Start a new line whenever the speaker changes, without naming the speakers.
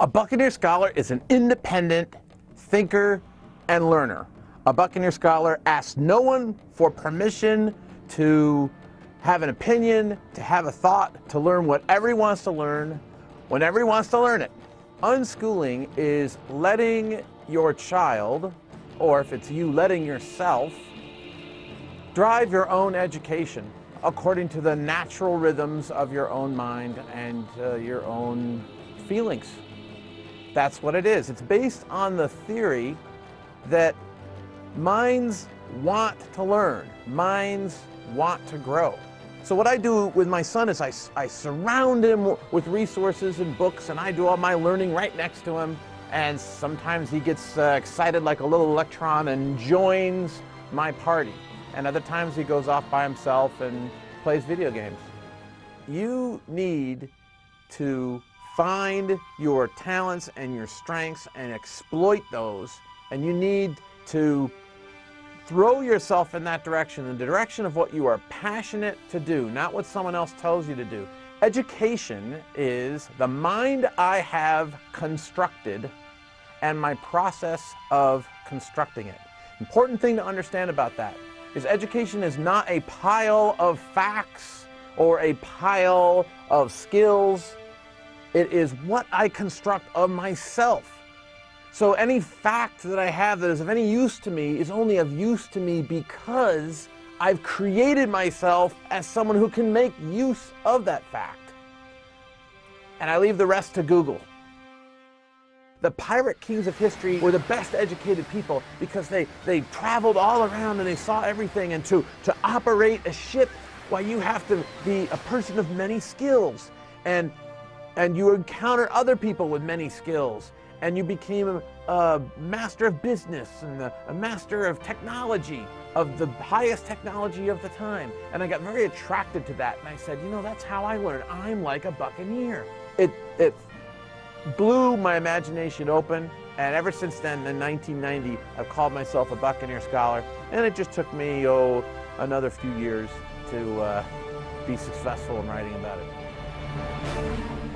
A Buccaneer Scholar is an independent thinker and learner. A Buccaneer Scholar asks no one for permission to have an opinion, to have a thought, to learn whatever he wants to learn, whenever he wants to learn it. Unschooling is letting your child, or if it's you, letting yourself, drive your own education according to the natural rhythms of your own mind and uh, your own feelings. That's what it is. It's based on the theory that minds want to learn, minds want to grow. So what I do with my son is I, I surround him with resources and books and I do all my learning right next to him. And sometimes he gets uh, excited like a little electron and joins my party. And other times he goes off by himself and plays video games. You need to find your talents and your strengths and exploit those. And you need to throw yourself in that direction, the direction of what you are passionate to do, not what someone else tells you to do. Education is the mind I have constructed and my process of constructing it. Important thing to understand about that is education is not a pile of facts or a pile of skills it is what I construct of myself. So any fact that I have that is of any use to me is only of use to me because I've created myself as someone who can make use of that fact. And I leave the rest to Google. The pirate kings of history were the best educated people because they, they traveled all around and they saw everything. And to, to operate a ship, well, you have to be a person of many skills. And and you encounter other people with many skills and you became a, a master of business and a, a, master of technology of the highest technology of the time. And i got very attracted to that and i said you know that's how i learned i'm like a buccaneer. It, it blew my imagination open and ever since then in 1990 i've called myself a buccaneer scholar and it just took me oh another few years to uh, be successful in writing about it